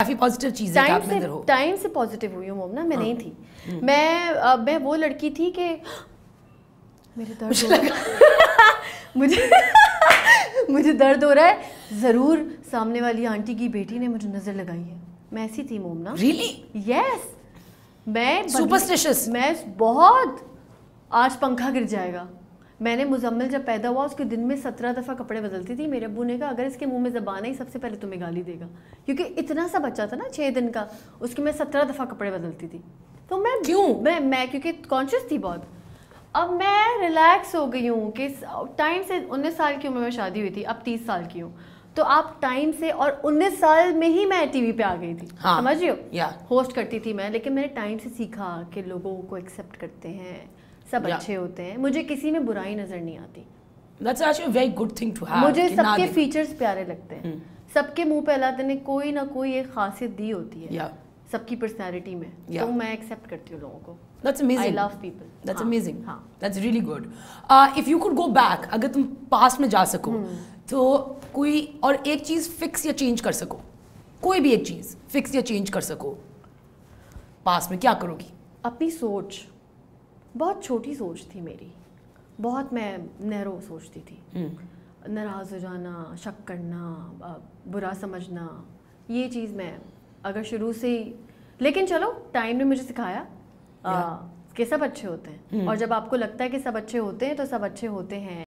काफ़ी पॉजिटिव चीज़ है टाइम से हो टाइम से पॉजिटिव हुई हूँ मोमना मैं नहीं थी। हम्म। मैं मैं वो लड़की थी कि मेरे दर्द हो रहा मुझे मुझे दर्द हो रहा है। ज़रूर सामने वाली आंटी की बेटी ने मुझे नज़र लगाई है। मैं ऐसी थी मोमना रियली यस मैं सुपरस्टिशियस. मैं बहुत आज पंखा गिर जाएगा। मैंने मुजम्मिल जब पैदा हुआ उसके दिन में सत्रह दफ़ा कपड़े बदलती थी। मेरे अब्बू ने कहा अगर इसके मुँह में ज़बान आई सबसे पहले तुम्हें गाली देगा। क्योंकि इतना सा बच्चा था ना छः दिन का उसके मैं सत्रह दफ़ा कपड़े बदलती थी। तो मैं क्यों? मैं मैं क्योंकि कॉन्शियस थी बहुत। अब मैं रिलैक्स हो गई हूँ कि टाइम से उन्नीस साल की उम्र में शादी हुई थी अब तीस साल की हूँ। तो आप टाइम से और उन्नीस साल में ही मैं टीवी पे आ गई थी। हाँ, समझ रही हो? होस्ट करती थी मैं लेकिन मैंने टाइम से सीखा कि लोगों को एक्सेप्ट करते हैं। सब या। अच्छे होते हैं। मुझे किसी में बुराई नज़र नहीं आती। That's actually very good thing to have मुझे सबके फीचर्स प्यारे लगते हैं। हम्म। सबके मुँह पे अल्लाह ने कोई ना कोई एक खासियत दी होती है। या सबकी पर्सनैलिटी में। या। तो मैं एक्सेप्ट करती हूँ लोगों को। That's I amazing love people that's amazing हाँ। That's really good if you could go back अगर तुम पास्ट में जा सको हम्म। तो कोई और एक चीज़ फिक्स या चेंज कर सको? कोई भी एक चीज़ फिक्स या चेंज कर सको? पास्ट में क्या करोगी? अपनी सोच। बहुत छोटी सोच थी मेरी। बहुत मैं नैरो सोचती थी। हम्म, नाराज़ हो जाना शक करना बुरा समझना ये चीज़ मैं अगर शुरू से ही लेकिन चलो टाइम ने मुझे सिखाया कि सब अच्छे होते हैं। हम्म। और जब आपको लगता है कि सब अच्छे होते हैं तो सब अच्छे होते हैं।